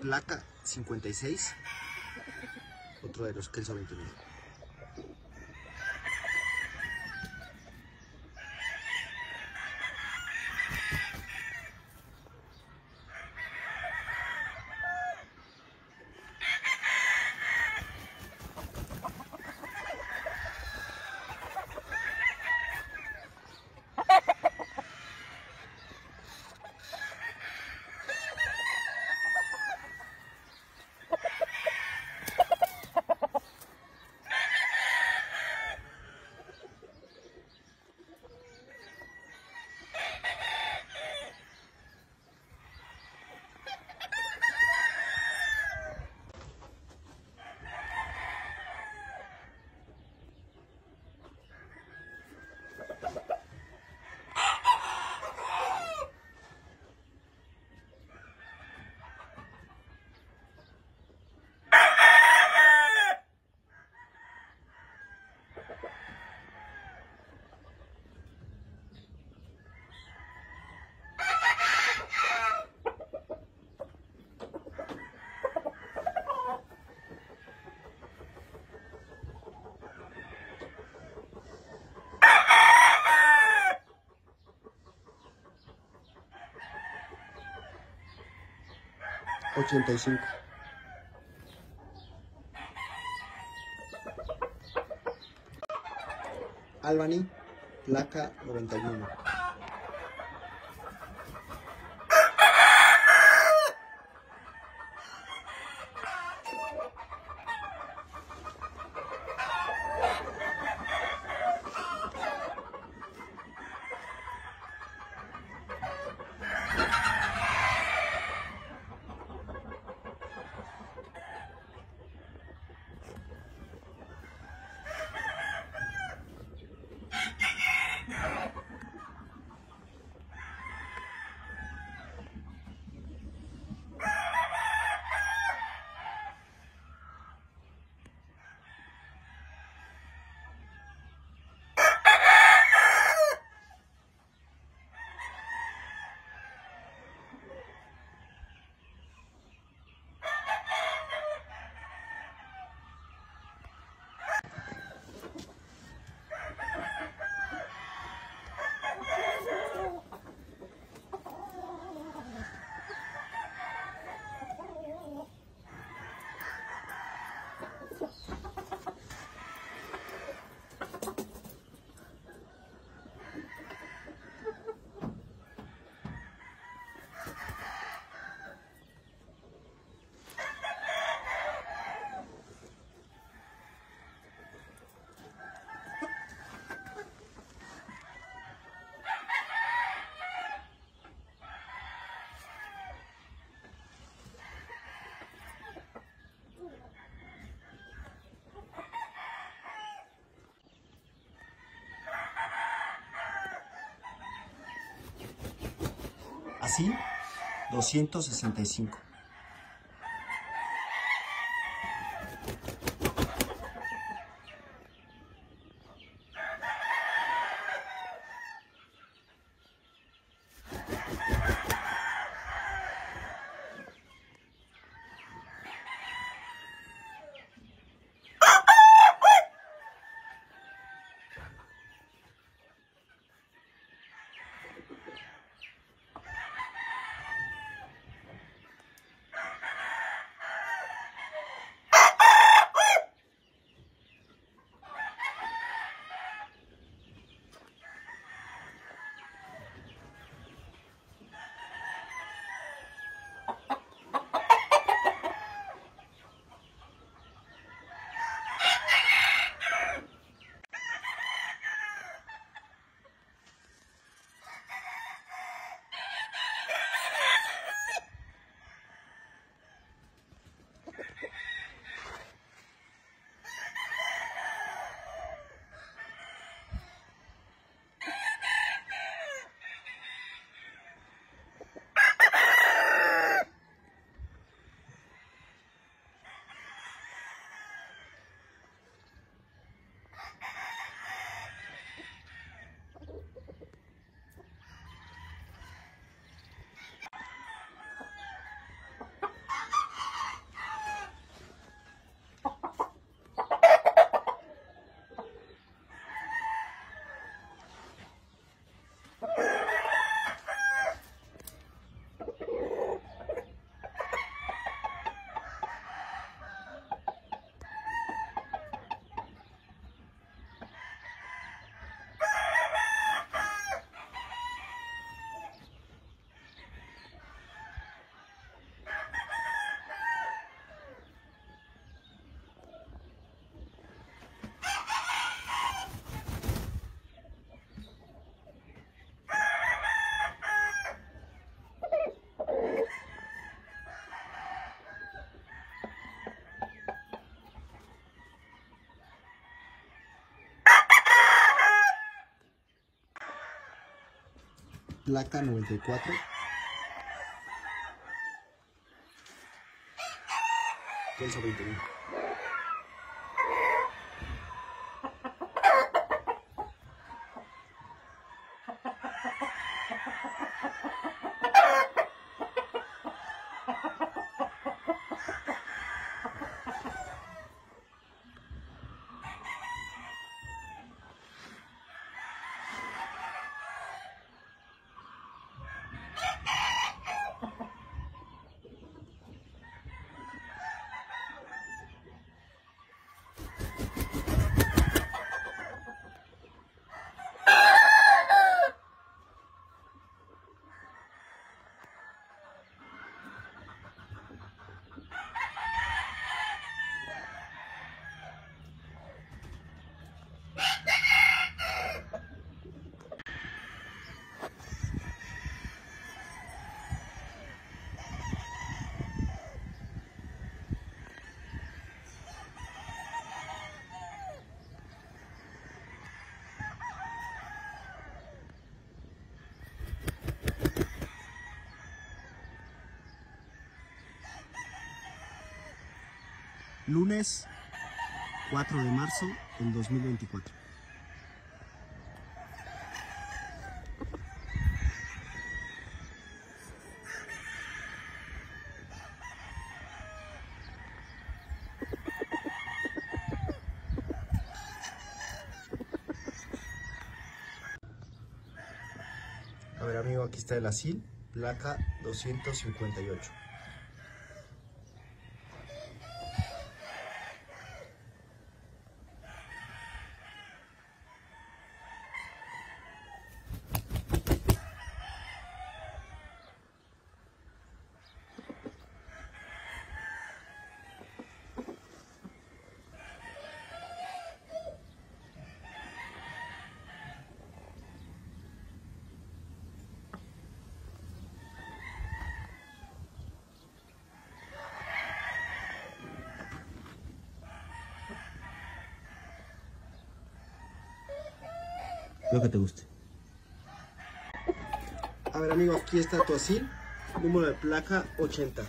placa 56. Otro de los Kelso 29. Ochenta y cinco. Albany, placa 91. Así, 265. Placa 94. Kelso 21. Lunes 4 de marzo del 2024. A ver amigo, aquí está el asil, placa 258. Lo que te guste. A ver amigo, aquí está tu asil, número de placa 80.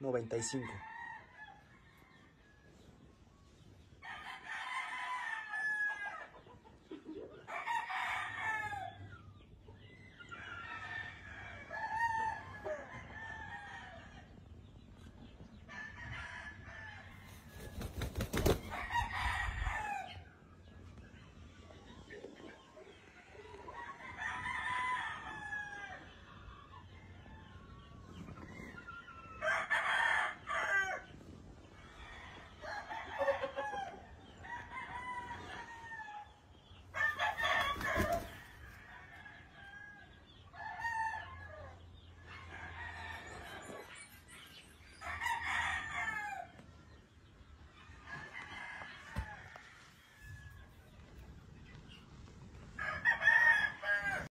Noventa y cinco.